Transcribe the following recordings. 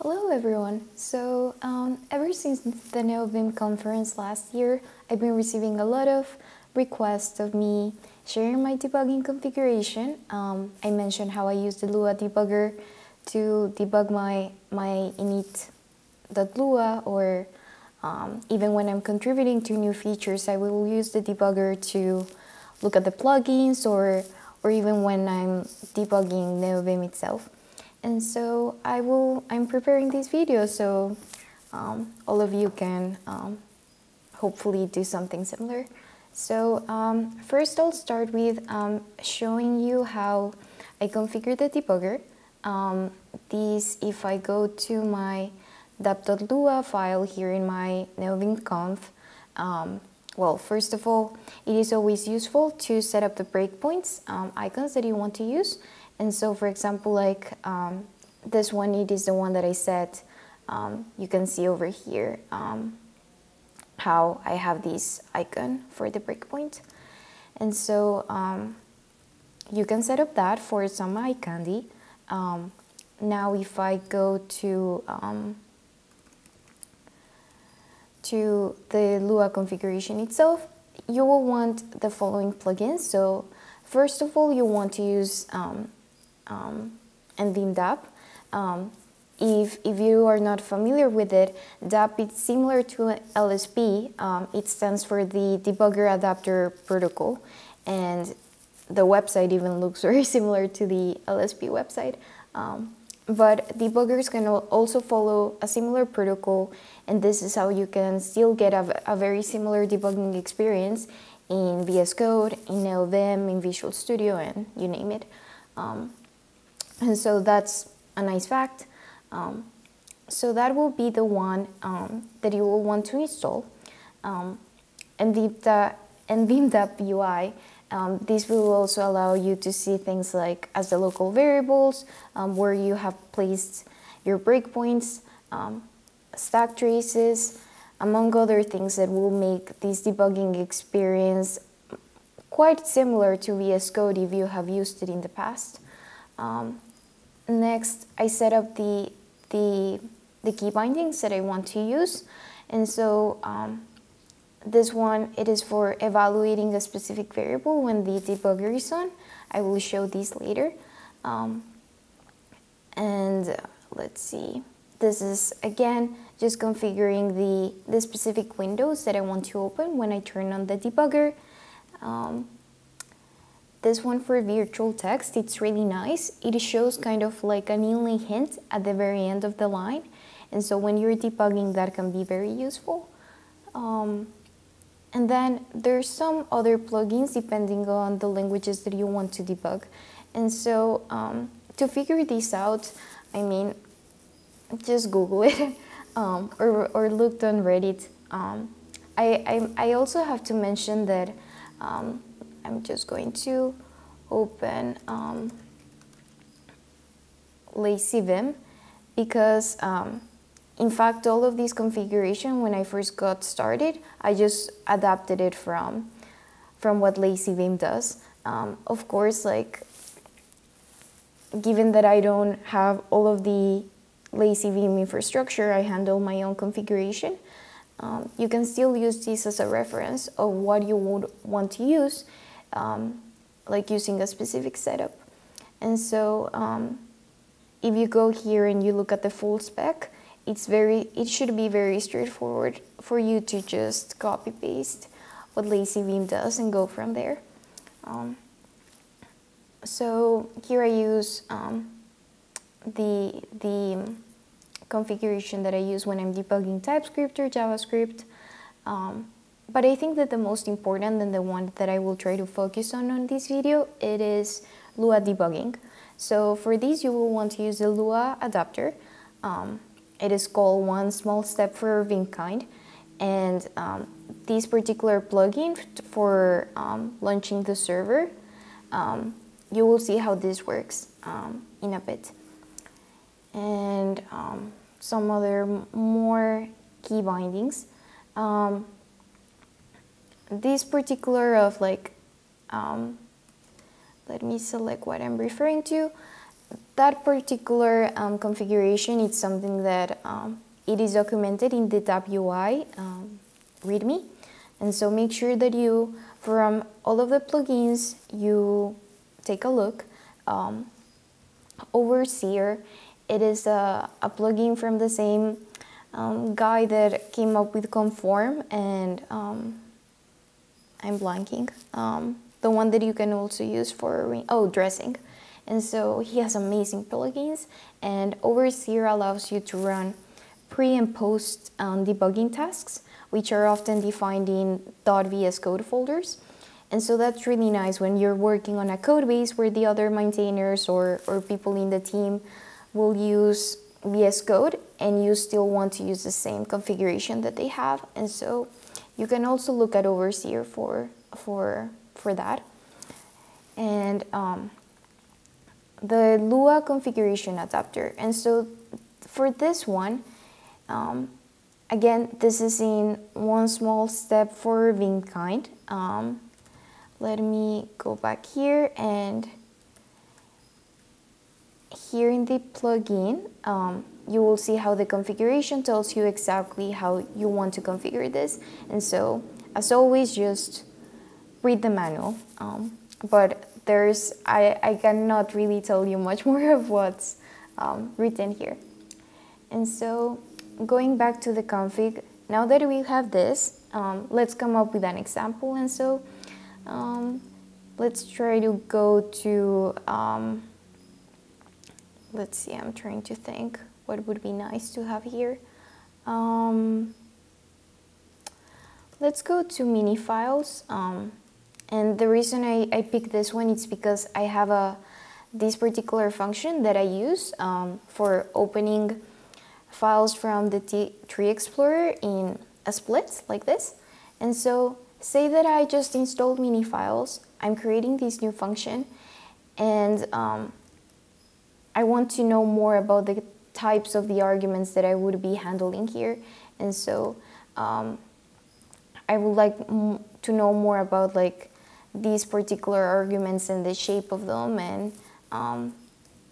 Hello everyone. So um, ever since the NeoVim conference last year, I've been receiving a lot of requests of me sharing my debugging configuration. Um, I mentioned how I use the Lua debugger to debug my, my init.lua or um, even when I'm contributing to new features, I will use the debugger to look at the plugins or, or even when I'm debugging NeoVim itself. And so I will, I'm preparing this video so um, all of you can um, hopefully do something similar. So um, first I'll start with um, showing you how I configure the debugger. Um, this, if I go to my dap.lua file here in my neovimconf, um, well, first of all, it is always useful to set up the breakpoints icons that you want to use and so, for example, like um, this one, it is the one that I set. Um, you can see over here um, how I have this icon for the breakpoint. And so um, you can set up that for some eye candy. Um, now, if I go to um, to the Lua configuration itself, you will want the following plugins. So first of all, you want to use um, um, NVim DAP. Um, if, if you are not familiar with it, DAP is similar to LSP. Um, it stands for the Debugger Adapter Protocol, and the website even looks very similar to the LSP website. Um, but debuggers can also follow a similar protocol, and this is how you can still get a, a very similar debugging experience in VS Code, in NeoVim, in Visual Studio, and you name it. Um, and so that's a nice fact. Um, so that will be the one um, that you will want to install. Um, and the NVimDAP UI, um, this will also allow you to see things like as the local variables, um, where you have placed your breakpoints, um, stack traces, among other things that will make this debugging experience quite similar to VS Code if you have used it in the past. Um, Next, I set up the, the, the key bindings that I want to use. And so um, this one, it is for evaluating a specific variable when the debugger is on. I will show these later. Um, and uh, let's see, this is again just configuring the, the specific windows that I want to open when I turn on the debugger. Um, this one for virtual text, it's really nice. It shows kind of like an inline hint at the very end of the line. And so when you're debugging, that can be very useful. Um, and then there's some other plugins depending on the languages that you want to debug. And so um, to figure this out, I mean, just Google it um, or, or looked on Reddit. Um, I, I, I, also have to mention that um, I'm just going to open um, Lazy Vim because um, in fact all of this configuration when I first got started I just adapted it from from what Lazy Vim does. Um, of course like given that I don't have all of the Lazy Vim infrastructure I handle my own configuration um, you can still use this as a reference of what you would want to use um, like using a specific setup. And so um, if you go here and you look at the full spec, it's very, it should be very straightforward for you to just copy paste what Lazy Vim does and go from there. Um, so here I use um, the, the configuration that I use when I'm debugging TypeScript or JavaScript. Um, but I think that the most important and the one that I will try to focus on on this video, it is Lua debugging. So for this, you will want to use the Lua adapter. Um, it is called One Small Step for Vimkind. And um, this particular plugin for um, launching the server, um, you will see how this works um, in a bit. And um, some other more key bindings. Um, this particular of like, um, let me select what I'm referring to. that particular um, configuration is something that um, it is documented in the Dap UI um, README. And so make sure that you, from all of the plugins, you take a look. Um, Overseer, it is a, a plugin from the same um, guy that came up with Conform and um, I'm blanking. Um, the one that you can also use for, oh, dressing. And so he has amazing plugins and Overseer allows you to run pre and post um, debugging tasks, which are often defined in .vscode folders. And so that's really nice when you're working on a code base where the other maintainers or, or people in the team will use VS Code and you still want to use the same configuration that they have. And so you can also look at Overseer for, for, for that. And um, the Lua configuration adapter. And so for this one, um, again, this is in one small step for being kind. Um, let me go back here and here in the plugin, um, you will see how the configuration tells you exactly how you want to configure this. And so, as always, just read the manual. Um, but there's, I, I cannot really tell you much more of what's um, written here. And so, going back to the config, now that we have this, um, let's come up with an example. And so, um, let's try to go to, um, let's see, I'm trying to think what would be nice to have here. Um, let's go to mini files. Um, and the reason I, I picked this one is because I have a this particular function that I use um, for opening files from the T Tree Explorer in a split like this. And so say that I just installed mini files, I'm creating this new function and um, I want to know more about the types of the arguments that I would be handling here. And so um, I would like to know more about like these particular arguments and the shape of them and um,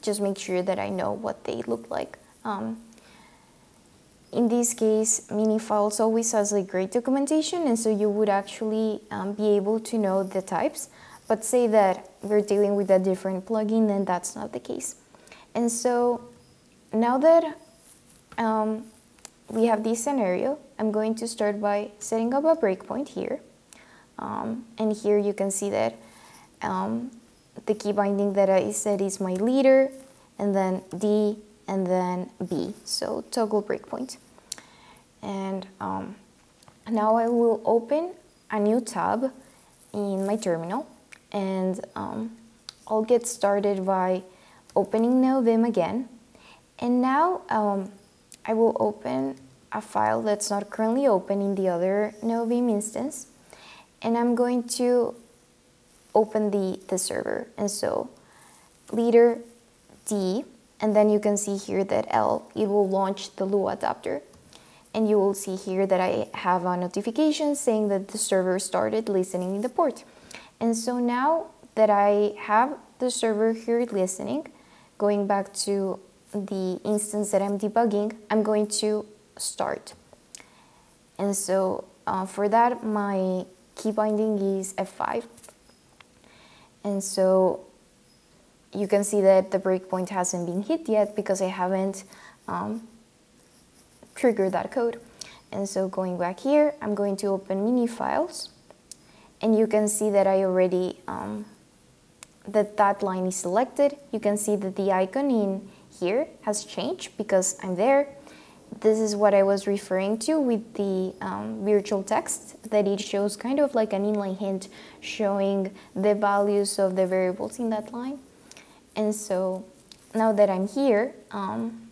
just make sure that I know what they look like. Um, in this case, mini files always has like great documentation and so you would actually um, be able to know the types. But say that we're dealing with a different plugin, then that's not the case. And so now that um, we have this scenario, I'm going to start by setting up a breakpoint here. Um, and here you can see that um, the key binding that I said is my leader, and then D, and then B, so toggle breakpoint. And um, now I will open a new tab in my terminal, and um, I'll get started by opening NeoVim again. And now um, I will open a file that's not currently open in the other NeoVim instance. And I'm going to open the, the server. And so leader D, and then you can see here that L, it will launch the Lua adapter. And you will see here that I have a notification saying that the server started listening in the port. And so now that I have the server here listening, going back to the instance that I'm debugging, I'm going to start. And so uh, for that, my key binding is F5. And so you can see that the breakpoint hasn't been hit yet because I haven't um, triggered that code. And so going back here, I'm going to open mini files and you can see that I already, um, that that line is selected. You can see that the icon in here has changed because I'm there. This is what I was referring to with the um, virtual text, that it shows kind of like an inline hint showing the values of the variables in that line. And so now that I'm here, um,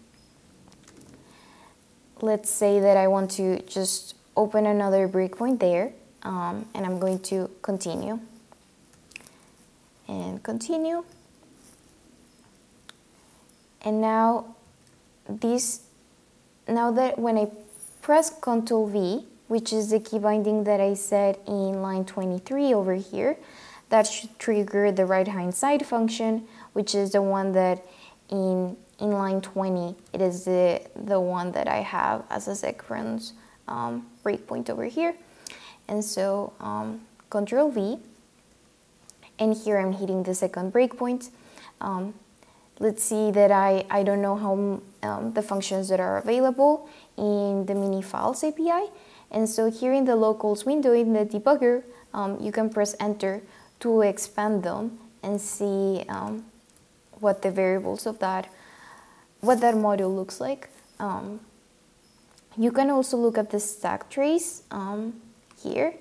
let's say that I want to just open another breakpoint there, um, and I'm going to continue. And continue. And now this, now that when I press Ctrl V, which is the key binding that I said in line 23 over here, that should trigger the right hand side function, which is the one that in, in line 20, it is the, the one that I have as a second um, breakpoint over here. And so um, Control V, and here I'm hitting the second breakpoint. Um, let's see that I, I don't know how um, the functions that are available in the mini files API. And so here in the locals window in the debugger, um, you can press enter to expand them and see um, what the variables of that, what that module looks like. Um, you can also look at the stack trace um, here.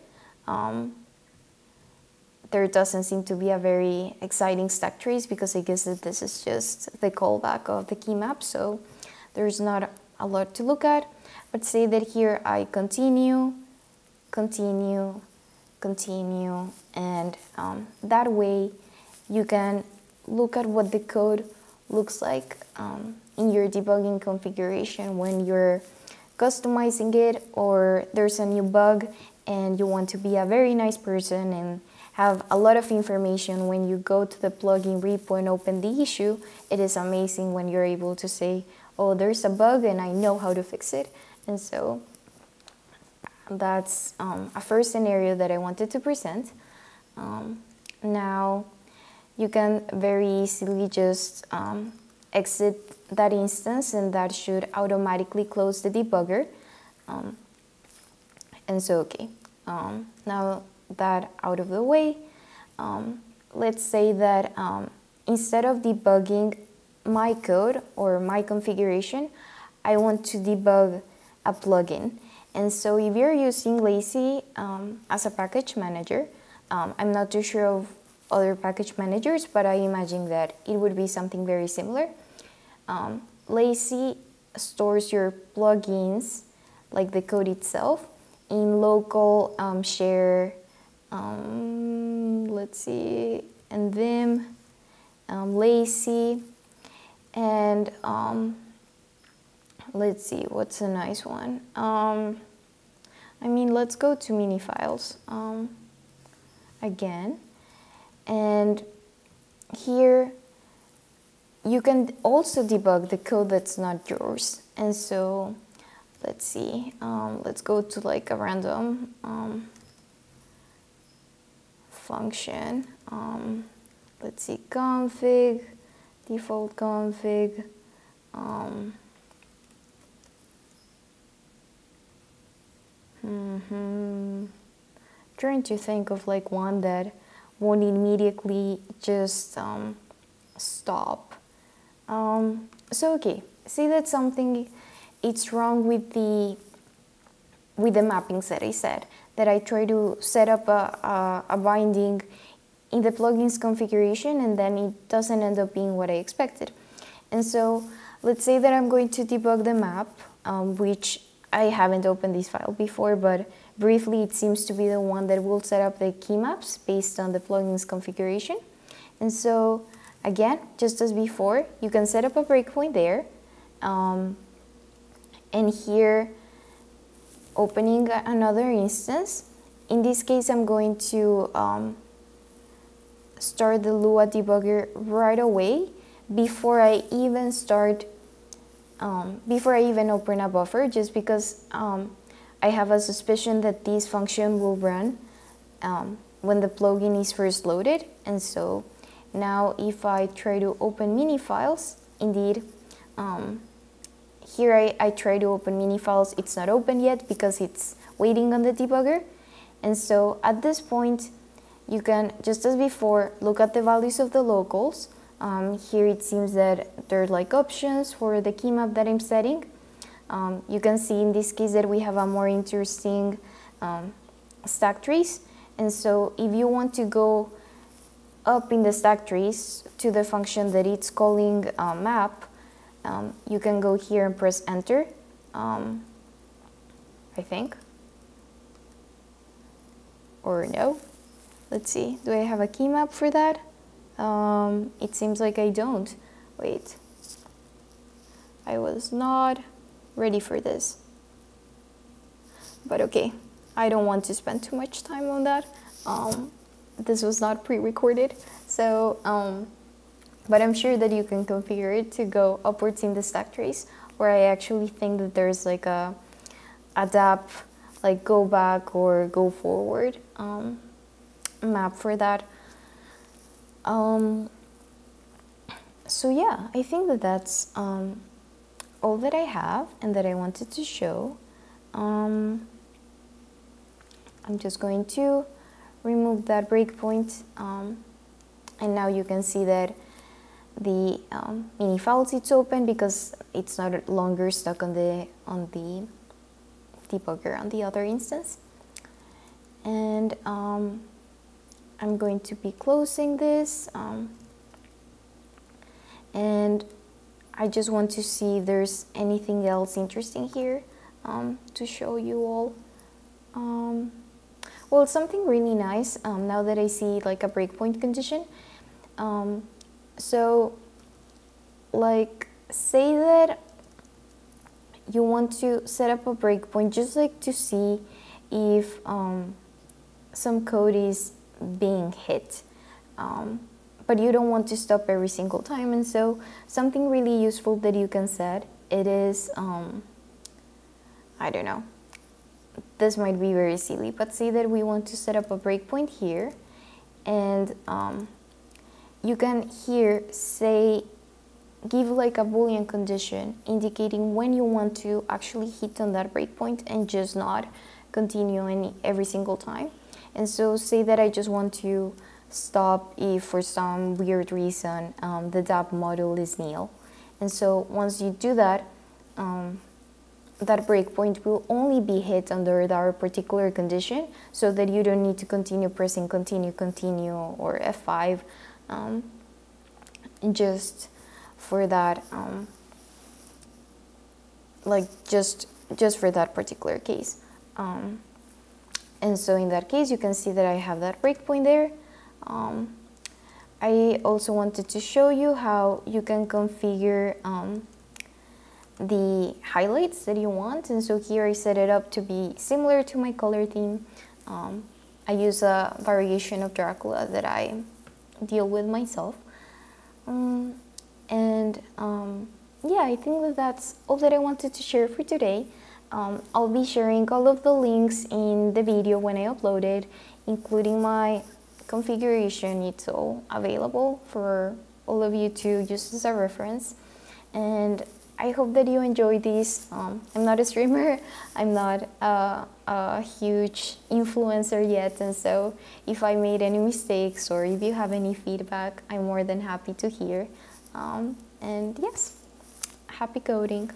There doesn't seem to be a very exciting stack trace because I guess that this is just the callback of the key map, so there's not a lot to look at. But say that here I continue, continue, continue, and um, that way you can look at what the code looks like um, in your debugging configuration when you're customizing it or there's a new bug and you want to be a very nice person and have a lot of information when you go to the plugin repo and open the issue, it is amazing when you're able to say, oh, there's a bug and I know how to fix it. And so that's um, a first scenario that I wanted to present. Um, now, you can very easily just um, exit that instance and that should automatically close the debugger. Um, and so, okay, um, now that out of the way, um, let's say that um, instead of debugging my code or my configuration, I want to debug a plugin. And so if you're using Lazy um, as a package manager, um, I'm not too sure of other package managers, but I imagine that it would be something very similar. Um, Lazy stores your plugins, like the code itself, in local um, share um, let's see, nvim, um, Lazy, and um, let's see, what's a nice one? Um, I mean, let's go to mini files um, again, and here you can also debug the code that's not yours. And so, let's see, um, let's go to like a random function. Um, let's see, config, default config. Um, mm -hmm. Trying to think of like one that won't immediately just um, stop. Um, so okay, see that something it's wrong with the with the mappings that I said that I try to set up a, a, a binding in the plugins configuration and then it doesn't end up being what I expected. And so let's say that I'm going to debug the map, um, which I haven't opened this file before, but briefly it seems to be the one that will set up the key maps based on the plugins configuration. And so again, just as before, you can set up a breakpoint there. Um, and here opening another instance. In this case, I'm going to um, start the Lua debugger right away before I even start, um, before I even open a buffer, just because um, I have a suspicion that this function will run um, when the plugin is first loaded. And so now if I try to open mini files, indeed, um, here I, I try to open mini files. It's not open yet because it's waiting on the debugger. And so at this point, you can, just as before, look at the values of the locals. Um, here it seems that there are like options for the key map that I'm setting. Um, you can see in this case that we have a more interesting um, stack trace. And so if you want to go up in the stack trace to the function that it's calling uh, map, um, you can go here and press enter, um, I think. Or no. Let's see, do I have a key map for that? Um, it seems like I don't. Wait. I was not ready for this. But okay, I don't want to spend too much time on that. Um, this was not pre-recorded. So um, but I'm sure that you can configure it to go upwards in the stack trace where I actually think that there's like a adapt like go back or go forward um, map for that. Um, so yeah I think that that's um, all that I have and that I wanted to show. Um, I'm just going to remove that breakpoint um, and now you can see that the um, mini files it's open because it's not longer stuck on the on the debugger on the other instance. And um, I'm going to be closing this um, and I just want to see if there's anything else interesting here um, to show you all. Um, well something really nice um, now that I see like a breakpoint condition so, like, say that you want to set up a breakpoint just like to see if um, some code is being hit. Um, but you don't want to stop every single time. And so, something really useful that you can set it is, um, I don't know. This might be very silly, but say that we want to set up a breakpoint here, and um, you can here say give like a boolean condition indicating when you want to actually hit on that breakpoint and just not continue any every single time. And so say that I just want to stop if for some weird reason um, the DAP module is nil. And so once you do that um, that breakpoint will only be hit under that particular condition so that you don't need to continue pressing continue continue or F5 um, just for that um, like just just for that particular case. Um, and so in that case you can see that I have that breakpoint there. Um, I also wanted to show you how you can configure um, the highlights that you want. And so here I set it up to be similar to my color theme. Um, I use a variation of Dracula that I deal with myself. Um, and um, yeah, I think that that's all that I wanted to share for today. Um, I'll be sharing all of the links in the video when I upload it, including my configuration. It's all available for all of you to use as a reference. And I hope that you enjoy this. Um, I'm not a streamer, I'm not a, a, huge influencer yet, and so if I made any mistakes or if you have any feedback, I'm more than happy to hear. Um, and yes, happy coding.